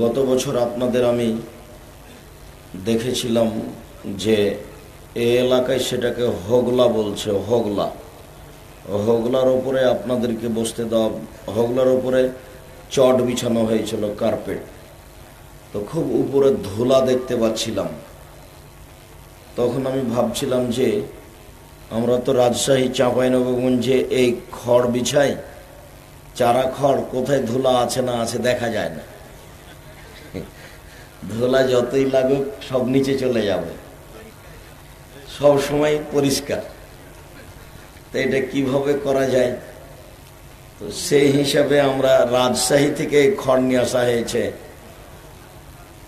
গত বছর আপনাদের আমি দেখেছিলাম যে এ এলাকায় সেটাকে হগলা বলছে, হগলা। হগলার ওপরে আপনাদেরকে বসতে দেওয়া, হগলার ওপরে চট বিছানো হয়েছিল কার্পেট। তো খুব উপরে ধুলা দেখতে পাচ্ছিলাম। তখন আমি ভাবছিলাম যে আমরা তো রাজশাহী, চাঁপাইনবাবগঞ্জে এই খড় বিছাই চারা খড় কোথায় ধুলা আছে না আছে দেখা যায় না। ধুলা যতই লাগুক, সব নিচে চলে যাবে। সব সময় পরিষ্কার। তো এটা কীভাবে করা যায়? তো সেই হিসাবে আমরা রাজশাহী থেকে খড় নিয়ে আসা হয়েছে।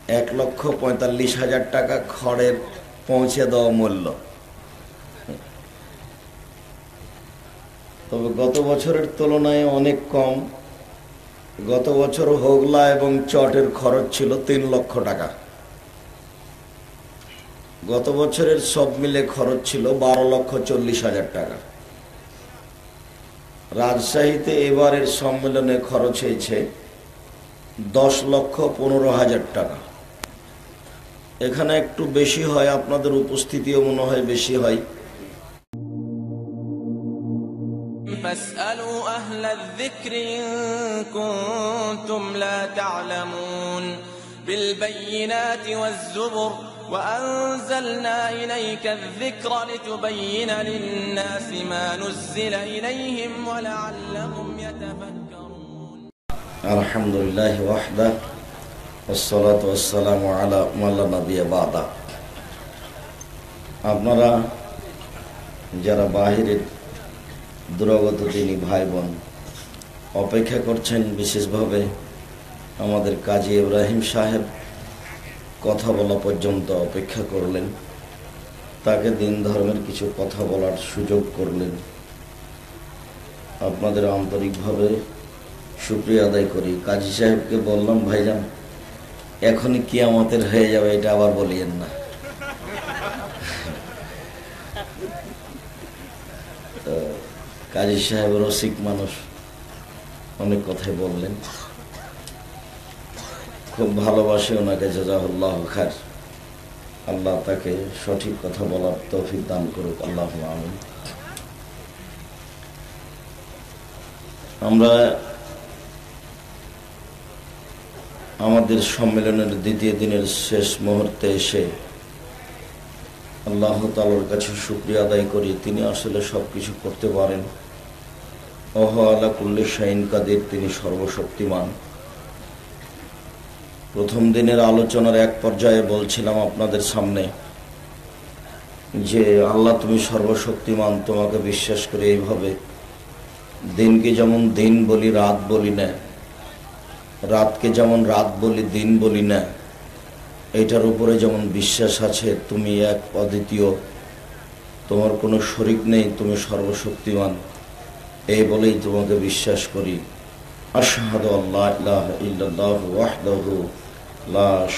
এক লক্ষ পঁয়তাল্লিশ হাজার টাকা খড়ের পৌঁছে দেওয়া মূল্য। তবে গত বছরের তুলনায় অনেক কম। গত বছর হোগলা এবং চটের খরচ ছিল তিন লক্ষ টাকা। গত বছরের সব মিলে খরচ ছিল বারো লক্ষ চল্লিশ হাজার টাকা। রাজশাহীতে এবারের সম্মেলনে খরচ হয়েছে দশ লক্ষ পনেরো হাজার টাকা। এখানে একটু বেশি হয়, আপনাদের উপস্থিতিও মনে হয় বেশি হয়। أهل الذكر إن كنتم لا تعلمون بالبينات والزبر وأنزلنا إليك الذكر لتبين للناس ما نزل إليهم ولعلهم يتفكرون আলহামদুলিল্লাহ ওয়াহদা والصلاة والسلام على من لا نبي بعده আপনারা যারা বাহিরের দুরাগত তিনি ভাই বোন অপেক্ষা করছেন বিশেষভাবে আমাদের কাজী ইব্রাহিম সাহেব। কথা বলা পর্যন্ত অপেক্ষা করলেন। তাকে দিন ধর্মের কিছু কথা বলার সুযোগ করলেন। আপনাদের আন্তরিকভাবে শুক্রিয়া আদায় করি। কাজী সাহেবকে বললাম, ভাইজান, এখনই কি আমাদের হয়ে যাবে, এটা আবার বলিয়েন না। কাজী সাহেব রসিক মানুষ। অনেক কথাই বললেন। খুব ভালোবাসে ওনাকে জাজাহুল্লাহ খার আল্লাহ তাকে সঠিক কথা বলার তৌফিক দান করুক, আল্লাহ আমিন। আমরা আমাদের সম্মেলনের দ্বিতীয় দিনের শেষ মুহূর্তে এসে আল্লাহ তালার কাছে শুক্রিয়া আদায় করি। তিনি আসলে সব কিছু করতে পারেন। আলা কুল্লি শাহিন কাদের তিনি সর্বশক্তিমান। প্রথম দিনের আলোচনার এক পর্যায়ে বলছিলাম আপনাদের সামনে যে, আল্লাহ তুমি সর্বশক্তিমান, তোমাকে বিশ্বাস করে এইভাবে দিনকে যেমন দিন বলি, রাত বলি না, রাতকে যেমন রাত বলি, দিন বলি না, এটার উপরে যেমন বিশ্বাস আছে, তুমি এক অদ্বিতীয়, তোমার কোনো শরিক নেই, তুমি সর্বশক্তিমান। এই বলেই তোমাকে বিশ্বাস করি। লা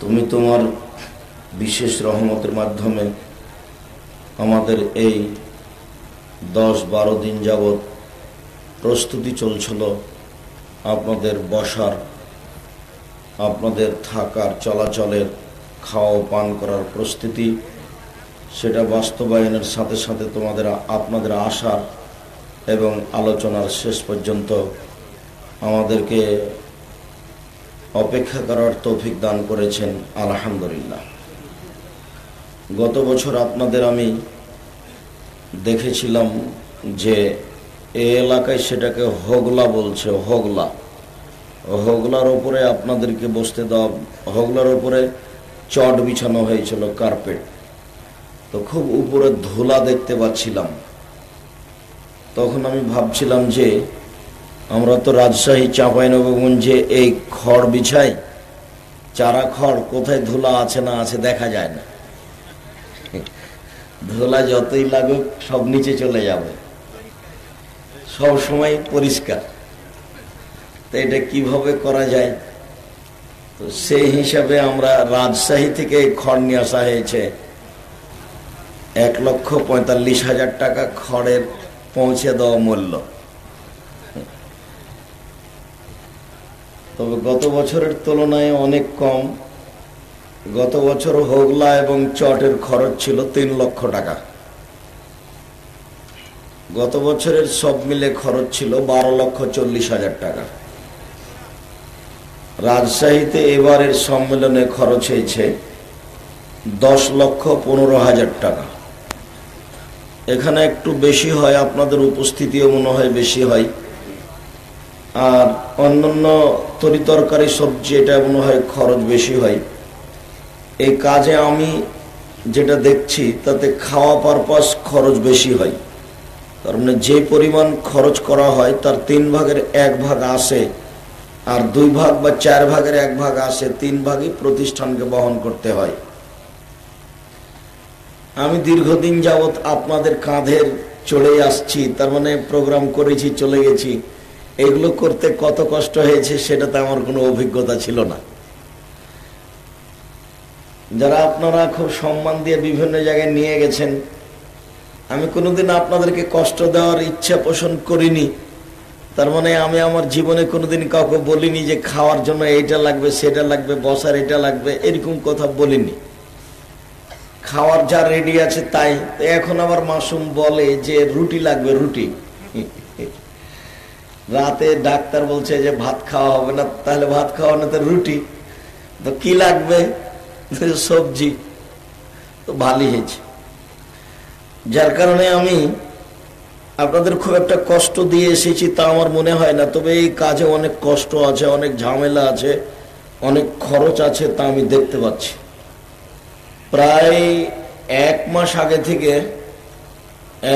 তুমি তোমার বিশেষ রহমতের মাধ্যমে আমাদের এই দশ বারো দিন যাবৎ প্রস্তুতি চলছিল আপনাদের বসার, আপনাদের থাকার চলাচলের খাওয়া পান করার প্রস্তুতি, সেটা বাস্তবায়নের সাথে সাথে তোমাদের, আপনাদের আশার এবং আলোচনার শেষ পর্যন্ত আমাদেরকে অপেক্ষা করার তৌফিক দান করেছেন, আলহামদুলিল্লাহ। গত বছর আপনাদের আমি দেখেছিলাম যে এ এলাকায় সেটাকে হগলা বলছে, হগলা। হগলার ওপরে আপনাদেরকে বসতে দেওয়া, হগলার ওপরে চট বিছানো হয়েছিল কার্পেট তো খুব উপরে ধুলা দেখতে পাচ্ছিলাম। তখন আমি ভাবছিলাম যে, আমরা তো রাজশাহী চাঁপাইনবাবগঞ্জে এই খড় বিছাই, চারা খড় কোথায় ধুলা আছে না আছে দেখা যায় না। ধুলা যতই লাগুক, সব নিচে চলে যাবে। সব সময় পরিষ্কার। তো এটা কীভাবে করা যায়? তো সেই হিসাবে আমরা রাজশাহী থেকে খড় নিয়ে আসা হয়েছে। এক লক্ষ পঁয়তাল্লিশ হাজার টাকা খড়ের পৌঁছে দেওয়া মূল্য। তবে গত বছরের তুলনায় অনেক কম। গত বছর হোগলা এবং চটের খরচ ছিল তিন লক্ষ টাকা। গত বছরের সব মিলে খরচ ছিল বারো লক্ষ চল্লিশ হাজার টাকা। রাজশাহীতে এবারের সম্মেলনে খরচ হয়েছে দশ লক্ষ পনেরো হাজার টাকা। এখানে একটু বেশি হয়, আপনাদের উপস্থিতিও মনে হয় বেশি হয়। আর অন্যান্য তরিতরকারি সবজি, এটা মনে হয় খরচ বেশি হয়। এই কাজে আমি যেটা দেখছি, তাতে খাওয়া পারপাস খরচ বেশি হয়। তার মানে যে পরিমাণ খরচ করা হয়, তার তিন ভাগের এক ভাগ আসে আর দুই ভাগ বা চার ভাগের এক ভাগ আসে, তিন ভাগই প্রতিষ্ঠানকে বহন করতে হয়। আমি দীর্ঘদিন যাবৎ আপনাদের কাঁধের চলে আসছি, তার মানে প্রোগ্রাম করেছি, চলে গেছি। এগুলো করতে কত কষ্ট হয়েছে সেটাতে আমার কোনো অভিজ্ঞতা ছিল না। যারা আপনারা খুব সম্মান দিয়ে বিভিন্ন জায়গায় নিয়ে গেছেন, আমি কোনোদিন আপনাদেরকে কষ্ট দেওয়ার ইচ্ছা পোষণ করিনি। তার মানে আমি আমার জীবনে কোনোদিন কাউকে বলিনি যে খাওয়ার জন্য এইটা লাগবে, সেটা লাগবে, বসার এটা লাগবে, এরকম কথা বলিনি। খাওয়ার যা রেডি আছে তাই। এখন আবার মাসুম বলে যে রুটি লাগবে, রুটি। রাতে ডাক্তার বলছে যে ভাত খাওয়া হবে না, তাহলে ভাত খাওয়া না, তো রুটি। তো কি লাগবে? সবজি। তো ভালোই হয়েছে। যার কারণে আমি আপনাদের খুব একটা কষ্ট দিয়ে এসেছি, তা আমার মনে হয় না। তবে এই কাজে অনেক কষ্ট আছে, অনেক ঝামেলা আছে, অনেক খরচ আছে, তা আমি দেখতে পাচ্ছি। প্রায় এক মাস আগে থেকে,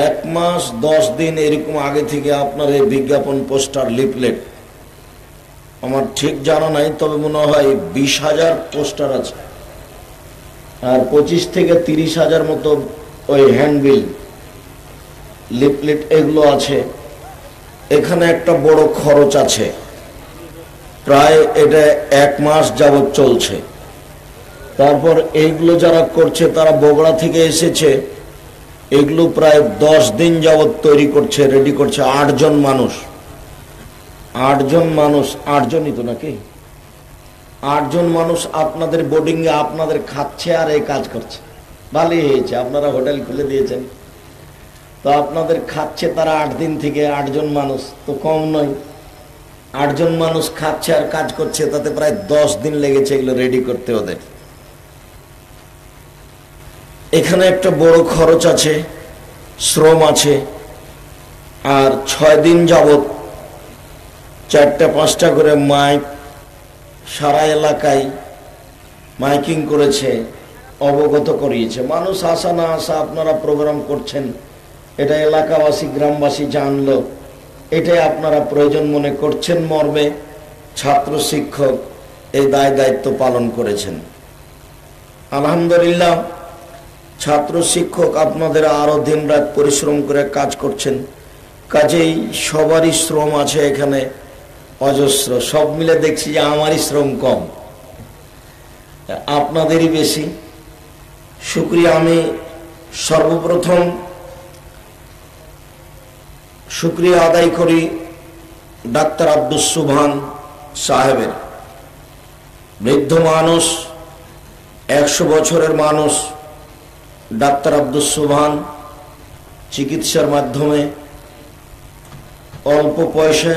এক মাস দশ দিন এরকম আগে থেকে আপনার এই বিজ্ঞাপন পোস্টার, লিফলেট, আমার ঠিক জানা নাই, তবে মনে হয় বিশ হাজার পোস্টার আছে। আর পঁচিশ থেকে তিরিশ হাজার মতো ওই হ্যান্ডবিল। লিফলেট এগুলো আছে। এখানে একটা বড় খরচ আছে। প্রায় এটা এক মাস যাবৎ চলছে। তারপর এইগুলো যারা করছে, তারা বগড়া থেকে এসেছে। এগুলো প্রায় দশ দিন যাবৎ তৈরি করছে রেডি করছে। আটজন মানুষ। আটজন মানুষ, আটজনই তো নাকি? আটজন মানুষ আপনাদের বোর্ডিং এ আপনাদের খাচ্ছে আর এই কাজ করছে। ভালোই হয়েছে, আপনারা হোটেল খুলে দিয়েছেন। তো আপনাদের খাচ্ছে তারা আট দিন থেকে আটজন মানুষ, তো কম নয়। আটজন মানুষ খাচ্ছে আর কাজ করছে, তাতে প্রায় দশ দিন লেগেছে এগুলো রেডি করতে ওদের। এখানে একটা বড় খরচ আছে, শ্রম আছে, আর ছয় দিন যাবত চারটা পাঁচটা করে মাইক সারা এলাকায় মাইকিং করেছে, অবগত করিয়েছে। মানুষ আসা না আসা আপনারা প্রোগ্রাম করছেন। এটা এলাকাবাসী, গ্রামবাসী জানলো। এটাই আপনারা প্রয়োজন মনে করছেন মর্মে? ছাত্র শিক্ষক এই দায় দায়িত্ব পালন করেছেন। আলহামদুলিল্লাহ, ছাত্র শিক্ষক আপনাদের আরও দিন রাত পরিশ্রম করে কাজ করছেন। কাজেই সবারই শ্রম আছে এখানে, অজস্র। সব মিলে দেখছি যে আমারই শ্রম কম। আপনাদেরই বেশি। শুক্রিয়া, আমি সর্বপ্রথম শুক্রিয়া আদায় করি ডাক্তার আব্দুস সুবহান সাহেবের। বৃদ্ধ মানুষ, একশো বছরের মানুষ, ডাক্তার আব্দুল সুবহান চিকিৎসার মাধ্যমে অল্প পয়সা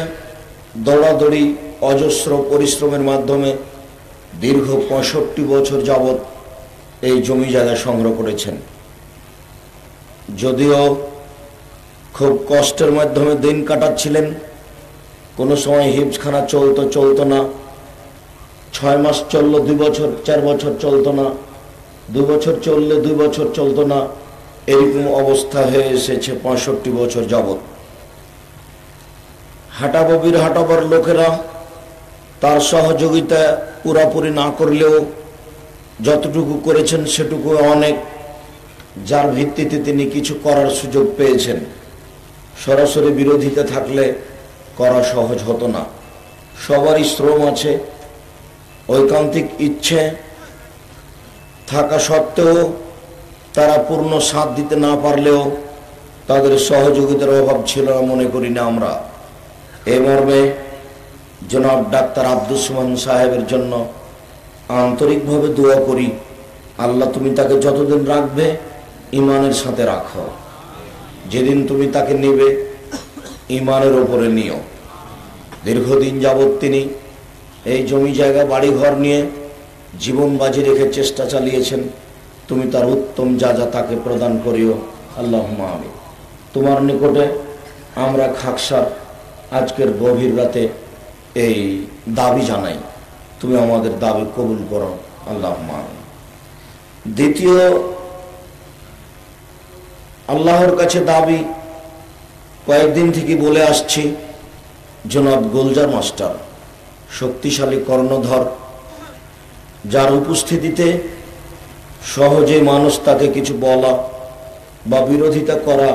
দৌড়াদৌড়ি, অজস্র পরিশ্রমের মাধ্যমে দীর্ঘ পঁয়ষট্টি বছর যাবৎ এই জমি জায়গা সংগ্রহ করেছেন। যদিও খুব কষ্টের মাধ্যমে দিন কাটাচ্ছিলেন। কোনো সময় হিপসখানা চলতো চলতো না। ছয় মাস চলল দুই বছর, চার বছর চলতো না। দু বছর চললে দুই বছর চলতো না। এরকম অবস্থা হয়ে এসেছে পঁয়ষট্টি বছর যাবৎ। হাঁটাববির, হাঁটাবার লোকেরা তার সহযোগিতা পুরাপুরি না করলেও যতটুকু করেছেন সেটুকু অনেক, যার ভিত্তিতে তিনি কিছু করার সুযোগ পেয়েছেন। সরাসরি বিরোধিতা থাকলে করা সহজ হতো না। সবারই শ্রম আছে, ঐকান্তিক ইচ্ছে থাকা সত্ত্বেও তারা পূর্ণ সাথ দিতে না পারলেও তাদের সহযোগিতার অভাব ছিল না মনে করি না আমরা। এ মর্মে জনাব ডাক্তার আব্দুল সাহেবের জন্য আন্তরিকভাবে দোয়া করি, আল্লাহ তুমি তাকে যতদিন রাখবে ইমানের সাথে রাখো। যেদিন তুমি তাকে নেবে ইমানের ওপরে নিও। দীর্ঘদিন যাবৎ তিনি এই জমি জায়গা বাড়ি ঘর নিয়ে জীবন বাজি রেখে চেষ্টা চালিয়েছেন। তুমি তার উত্তম যা যা তাকে প্রদান করিও আল্লাহ আমি তোমার নিকটে আমরা খাকসার আজকের গভীর রাতে এই দাবি জানাই। তুমি আমাদের দাবি কবুল করো আল্লাহ দ্বিতীয় আল্লাহর কাছে দাবি, কয়েকদিন থেকে বলে আসছি, জনাব গোলজার মাস্টার, শক্তিশালী কর্ণধর, যার উপস্থিতিতে সহজে মানুষ তাকে কিছু বলা বা বিরোধিতা করা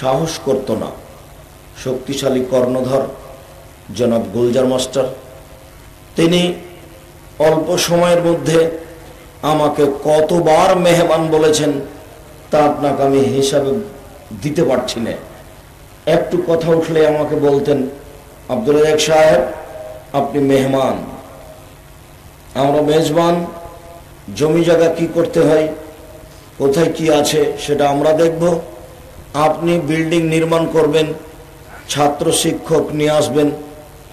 সাহস করত না। শক্তিশালী কর্ণধর, জনাব গুলজার মাস্টার, তিনি অল্প সময়ের মধ্যে আমাকে কতবার মেহমান বলেছেন তা আপনাকে আমি হিসাবে দিতে পারছি না একটু কথা উঠলে আমাকে বলতেন, আব্দুল রাজাক সাহেব, আপনি মেহমান। আমরা মেজবান, জমি জায়গা কি করতে হয়? কোথায় কি আছে সেটা আমরা দেখব। আপনি বিল্ডিং নির্মাণ করবেন, ছাত্র শিক্ষক নিয়ে আসবেন,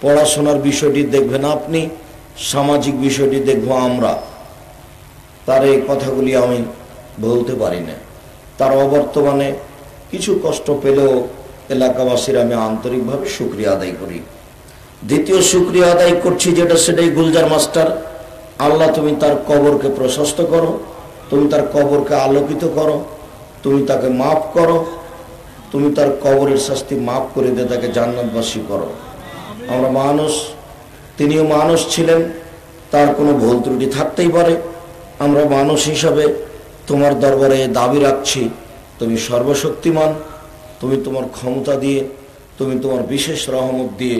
পড়াশোনার বিষয়টি দেখবেন আপনি, সামাজিক বিষয়টি দেখব আমরা। তার এই কথাগুলি আমি বলতে পারি না তার অবর্তমানে কিছু কষ্ট পেলেও এলাকাবাসীর আমি আন্তরিকভাবে সুক্রিয়া আদায় করি। দ্বিতীয় সুক্রিয়া আদায় করছি যেটা সেটাই, গুলজার মাস্টার, আল্লাহ তুমি তার কবরকে প্রশস্ত করো, তুমি তার কবরকে আলোকিত করো, তুমি তাকে মাফ করো, তুমি তার কবরের শাস্তি মাফ করে দিয়ে তাকে জান্নাতবাসী করো। আমরা মানুষ, তিনিও মানুষ ছিলেন, তার কোনো ভুল ত্রুটি থাকতেই পারে। আমরা মানুষ হিসাবে তোমার দরবারে দাবি রাখছি, তুমি সর্বশক্তিমান, তুমি তোমার ক্ষমতা দিয়ে, তুমি তোমার বিশেষ রহমত দিয়ে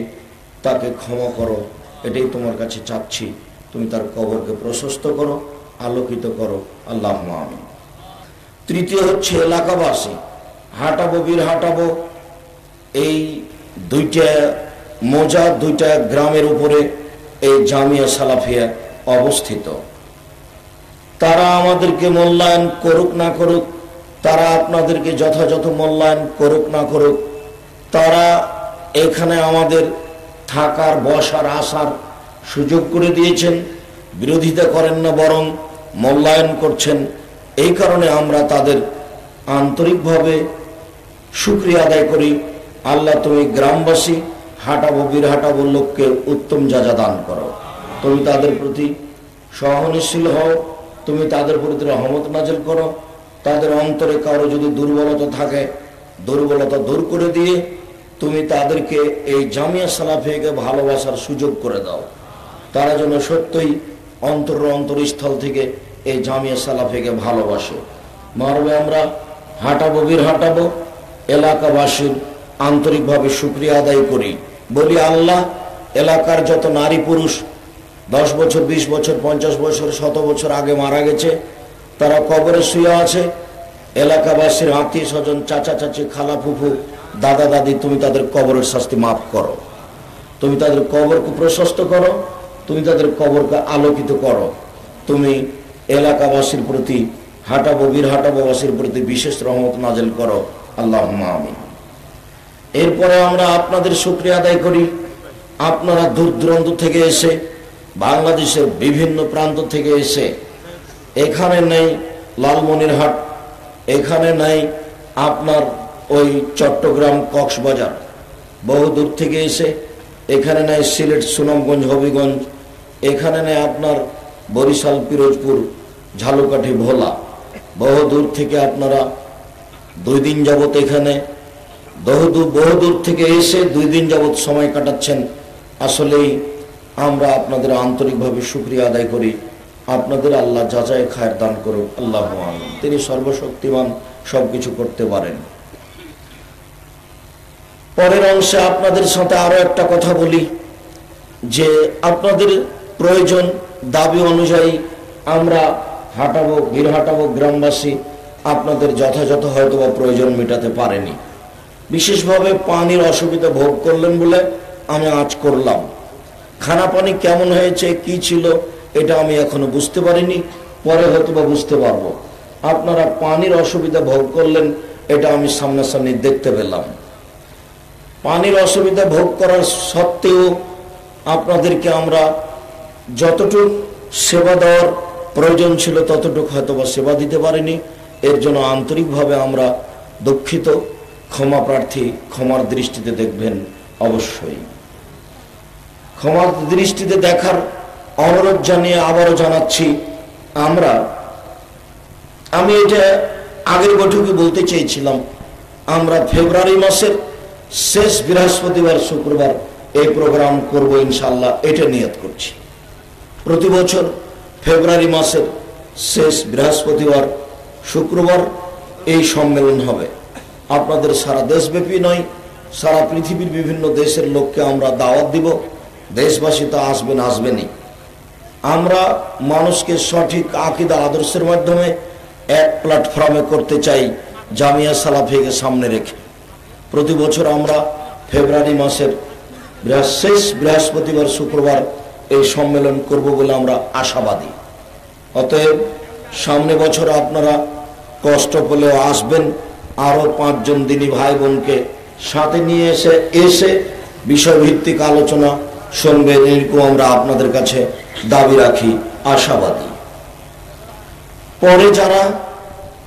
তাকে ক্ষমা করো, এটাই তোমার কাছে চাচ্ছি। তুমি তার কবরকে প্রশস্ত করো, আলোকিত করো। আল্লাহ আমি তৃতীয় হচ্ছে এলাকাবাসী। হাঁটাবো, বীর হাঁটাবো। এই দুইটা মোজা দুইটা গ্রামের উপরে এই জামিয়া সালাফিয়া অবস্থিত। তারা আমাদেরকে মূল্যায়ন করুক না করুক, তারা আপনাদেরকে যথাযথ মূল্যায়ন করুক না করুক, তারা এখানে আমাদের থাকার, বসার, আসার সুযোগ করে দিয়েছেন, বিরোধিতা করেন না বরং মূল্যায়ন করছেন। এই কারণে আমরা তাদের আন্তরিকভাবে সুক্রিয়া আদায় করি। আল্লাহ তুমি গ্রামবাসী, হাঁটাবো বীর হাঁটাবো লোককে উত্তম যাজা দান করো। তুমি তাদের প্রতি সহনশীল হও। তুমি তাদের প্রতি রহমত নাজেল করো। তাদের অন্তরে কারও যদি দুর্বলতা থাকে, দুর্বলতা দূর করে দিয়ে তুমি তাদেরকে এই জামিয়া সালাফিকে ভালোবাসার সুযোগ করে দাও। তারা যেন সত্যই অন্তর অন্তরস্থল থেকে এই জামিয়া সালাফিকে ভালোবাসে। মারবে আমরা, হাঁটাবো, বীর হাঁটাবো। এলাকাবাসীর আন্তরিকভাবে সুক্রিয়া আদায় করি। বলি, আল্লাহ, এলাকার যত নারী পুরুষ দশ বছর, বিশ বছর, পঞ্চাশ বছর, শত বছর আগে মারা গেছে। তারা কবরে শুয়ে আছে। এলাকাবাসীর আত্মীয় স্বজন, চাচা চাচি, খালা ফুফু, দাদা দাদি, তুমি তাদের কবরের শাস্তি মাফ করো। তুমি তাদের কবরকে প্রশস্ত করো। তুমি তাদের কবরকে আলোকিত করো। তুমি এলাকাবাসীর প্রতি, হাঁটাবো বীর হাঁটাবোবাসীর প্রতি বিশেষ রহমত নাজেল করো। আল্লাহ আমি এরপরে আমরা আপনাদের শুক্রিয়া আদায় করি। আপনারা দূর দূরান্ত থেকে এসে বাংলাদেশের বিভিন্ন প্রান্ত থেকে এসে, এখানে নেই লালমনিরহাট, এখানে নেই আপনার ওই চট্টগ্রাম কক্সবাজার। বহু দূর থেকে এসে, এখানে নেই সিলেট, সুনামগঞ্জ, হবিগঞ্জ, এখানে নেই আপনার বরিশাল, পিরোজপুর, ঝালুকাঠি, ভোলা। বহু দূর থেকে আপনারা দুই দিন যাবত এখানে বহুদূর বহুদূর থেকে এসে দুই দিন যাবত সময় কাটাচ্ছেন। আসলেই আমরা আপনাদের আন্তরিকভাবে সুক্রিয়া আদায় করি। আপনাদের আল্লাহ যাচাই খায়ের দান করুক, আল্লাহ তিনি সর্বশক্তিমান, সবকিছু করতে পারেন। পরের অংশে আপনাদের সাথে আরও একটা কথা বলি, যে আপনাদের প্রয়োজন দাবি অনুযায়ী আমরা হাঁটাবো বীর হাঁটাবো গ্রামবাসী, আপনাদের যথাযথ হয়তো বা প্রয়োজন মেটাতে পারেনি। বিশেষভাবে পানির অসুবিধা ভোগ করলেন বলে আমি আজ করলাম। খানা পানি কেমন হয়েছে, কি ছিল, এটা আমি এখনও বুঝতে পারিনি। পরে হয়তো বা বুঝতে পারব। আপনারা পানির অসুবিধা ভোগ করলেন, এটা আমি সামনাসামনি দেখতে পেলাম। পানির অসুবিধা ভোগ করার সত্ত্বেও আপনাদেরকে আমরা যতটুক সেবা দেওয়ার প্রয়োজন ছিল, ততটুকু হয়তো বা সেবা দিতে পারিনি। এর জন্য আন্তরিকভাবে আমরা দুঃখিত। ক্ষমা প্রার্থী ক্ষমার দৃষ্টিতে দেখবেন অবশ্যই। ক্ষমার দৃষ্টিতে দেখার অনুরোধ জানিয়ে আবারও জানাচ্ছি, আমরা, আমি এটা আগের বৈঠকে বলতে চেয়েছিলাম, আমরা ফেব্রুয়ারি মাসের শেষ বৃহস্পতিবার, শুক্রবার এই প্রোগ্রাম করব ইনশাল্লাহ এটা নিয়ত করছি। প্রতি বছর ফেব্রুয়ারি মাসের শেষ বৃহস্পতিবার, শুক্রবার এই সম্মেলন হবে। আপনাদের সারা দেশব্যাপী নয়, সারা পৃথিবীর বিভিন্ন দেশের লোককে আমরা দাওয়াত দিব। দেশবাসী তো আসবেন আসবেনই আমরা মানুষকে সঠিক আকিদা, আদর্শের মাধ্যমে এক প্ল্যাটফর্মে করতে চাই, জামিয়া সালাফিকে সামনে রেখে। প্রতি বছর আমরা ফেব্রুয়ারি মাসের শেষ বৃহস্পতিবার, শুক্রবার এই সম্মেলন করব বলে আমরা আশাবাদী। অতএব সামনে বছর আপনারা কষ্ট পেলেও আসবেন, আরও পাঁচজন দিনী ভাই বোনকে সাথে নিয়ে এসে এসে বিষয়ভিত্তিক আলোচনা শুনবেন এরকম আমরা আপনাদের কাছে দাবি রাখি, আশাবাদী। পরে যারা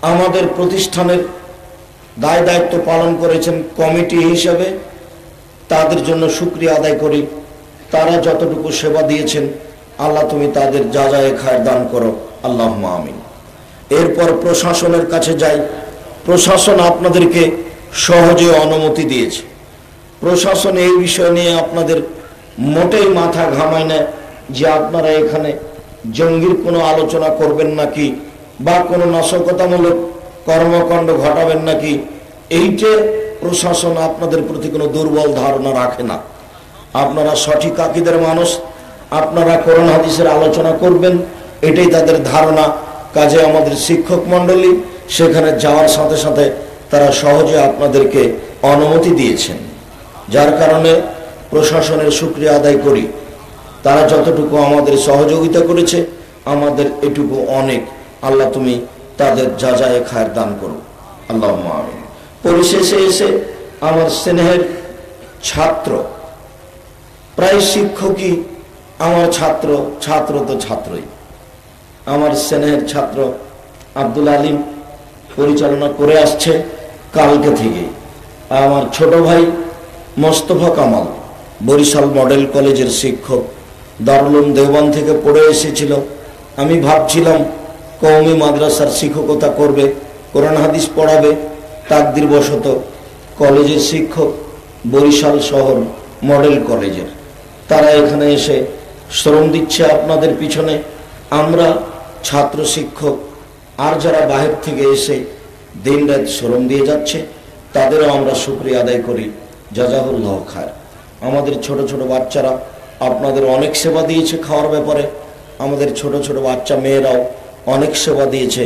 আমাদের প্রতিষ্ঠানের দায় দায়িত্ব পালন করেছেন কমিটি হিসাবে, তাদের জন্য সুক্রিয়া আদায় করি। তারা যতটুকু সেবা দিয়েছেন, আল্লাহ তুমি তাদের যা যা খায়ের দান করো আল্লাহ আমিন। এরপর প্রশাসনের কাছে যাই। প্রশাসন আপনাদেরকে সহজে অনুমতি দিয়েছে। প্রশাসন এই বিষয় নিয়ে আপনাদের মোটেই মাথা ঘামায় না যে আপনারা এখানে জঙ্গির কোনো আলোচনা করবেন নাকি বা কোনো নাশকতামূলক কর্মকাণ্ড ঘটাবেন নাকি, এইটে প্রশাসন আপনাদের প্রতি কোনো দুর্বল ধারণা রাখে না। আপনারা সঠিক আকিদের মানুষ, আপনারা কোরআন হাদিসের আলোচনা করবেন, এটাই তাদের ধারণা। কাজে আমাদের শিক্ষক মণ্ডলী সেখানে যাওয়ার সাথে সাথে তারা সহজে আপনাদেরকে অনুমতি দিয়েছেন। যার কারণে প্রশাসনের সুক্রিয়া আদায় করি। তারা যতটুকু আমাদের সহযোগিতা করেছে, আমাদের এটুকু অনেক। আল্লাহ তুমি তাদের যা যায় খায়ের দান করো। আল্লাহ পরিশেষে এসে আমার স্নেহের ছাত্র, প্রায় শিক্ষকই আমার ছাত্র ছাত্র তো ছাত্রই। আমার স্নেহের ছাত্র আব্দুল আলিম পরিচালনা করে আসছে কালকে থেকে। আমার ছোট ভাই মোস্তফা কামাল। বরিশাল মডেল কলেজের শিক্ষক দারুলুম দেওবান থেকে পড়ে এসেছিল। আমি ভাবছিলাম কৌমি মাদ্রাসার শিক্ষকতা করবে, কোরআন হাদিস পড়াবে তাকদির বশত কলেজের শিক্ষক বরিশাল শহর মডেল কলেজের। তারা এখানে এসে শ্রম দিচ্ছে আপনাদের পিছনে। আমরা ছাত্র শিক্ষক, আর যারা বাহির থেকে এসে দিন রাত শ্রম দিয়ে যাচ্ছে, তাদেরও আমরা শুক্রিয়া আদায় করি। জাজাহুল্লাহ খায় আমাদের ছোট ছোট বাচ্চারা আপনাদের অনেক সেবা দিয়েছে খাওয়ার ব্যাপারে। আমাদের ছোট ছোট বাচ্চা মেয়েরাও অনেক সেবা দিয়েছে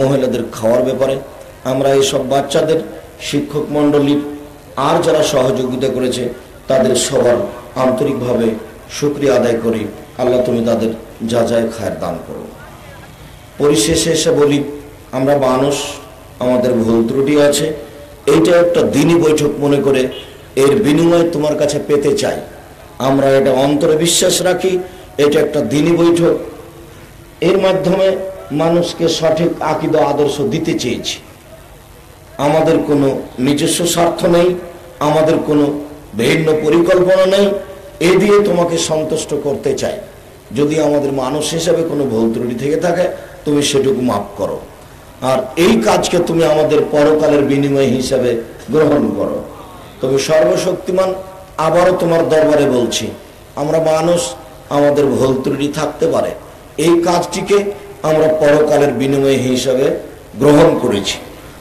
মহিলাদের খাওয়ার ব্যাপারে। আমরা এইসব বাচ্চাদের শিক্ষক মণ্ডলীর আর যারা সহযোগিতা করেছে, তাদের সবার আন্তরিকভাবে শুক্রিয়া আদায় করি। আল্লাহ তুমি তাদের যা যায় খায়ের দান করো। পরিশেষে এসে বলি, আমরা মানুষ, আমাদের ভুল ত্রুটি আছে। এইটা একটা দিনই বৈঠক মনে করে এর বিনিময় তোমার কাছে পেতে চাই। আমরা এটা অন্তরে বিশ্বাস রাখি, এটা একটা দিনই বৈঠক। এর মাধ্যমে মানুষকে সঠিক আকিদ আদর্শ দিতে চেয়েছি। আমাদের কোনো নিজস্ব স্বার্থ নেই, আমাদের কোনো ভিন্ন পরিকল্পনা নেই, এ দিয়ে তোমাকে সন্তুষ্ট করতে চাই। যদি আমাদের মানুষ হিসাবে কোনো ভুল ত্রুটি থেকে থাকে, তুমি সেটুকু মাফ করো। আর এই কাজকে তুমি আমাদের পরকালের বিনিময় হিসাবে গ্রহণ করো। তুমি সর্বশক্তিমান আবারও তোমার দরবারে বলছি, আমরা মানুষ, আমাদের ভুল ত্রুটি থাকতে পারে। এই কাজটিকে আমরা পরকালের বিনিময় হিসাবে গ্রহণ করেছি।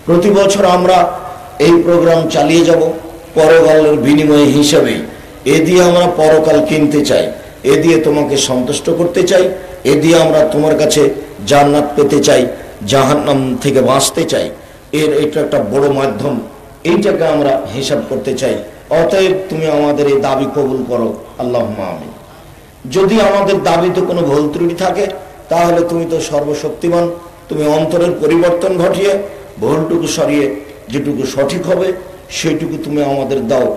প্রতি বছর আমরা এই প্রোগ্রাম চালিয়ে যাব, পরকালের বিনিময় হিসাবেই। এ দিয়ে আমরা পরকাল কিনতে চাই, এ দিয়ে তোমাকে সন্তুষ্ট করতে চাই, এ দিয়ে আমরা তোমার কাছে জান্নাত পেতে চাই, জাহান্নাম থেকে বাঁচতে চাই। এর এটা একটা বড় মাধ্যম। এইটাকে আমরা হিসাব করতে চাই। অতএব তুমি আমাদের এই দাবি কবুল করো। আল্লাহ আমি যদি আমাদের দাবিতে কোনো ভুল ত্রুটি থাকে, তাহলে তুমি তো সর্বশক্তিমান। তুমি অন্তরের পরিবর্তন ঘটিয়ে ভুলটুকু সরিয়ে যেটুকু সঠিক হবে, সেইটুকু তুমি আমাদের দাও।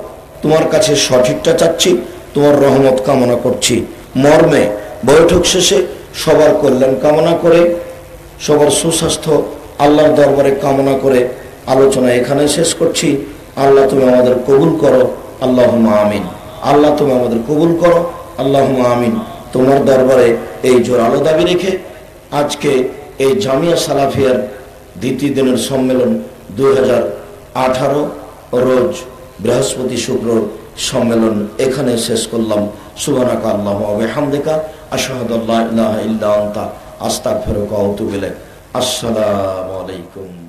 তোমার কাছে সঠিকটা চাচ্ছি, তোমার রহমত কামনা করছি। মর্মে, বৈঠক শেষে সবার কল্যাণ কামনা করে, সবার সুস্বাস্থ্য, আল্লাহর দরবারে কামনা করে আলোচনা এখানে শেষ করছি। আল্লাহ তুমি আমাদের কবুল করো। আল্লাহ আমিন। আল্লাহ তুমি আমাদের কবুল করো। আল্লাহ আমিন। তোমার দরবারে এই জোর আলো দাবি রেখে আজকে এই জামিয়া সালাফিয়ার দ্বিতীয় দিনের সম্মেলন আঠারো রোজ বৃহস্পতি শুক্র সম্মেলন এখানে শেষ করলাম। সুবানাকা আল্লাহ হামদেকা ইল্লাহ ইল্লা আন্তা। আস্তাগফিরুকা ওয়া আতুবু ইলাইক। আসসালামু আলাইকুম।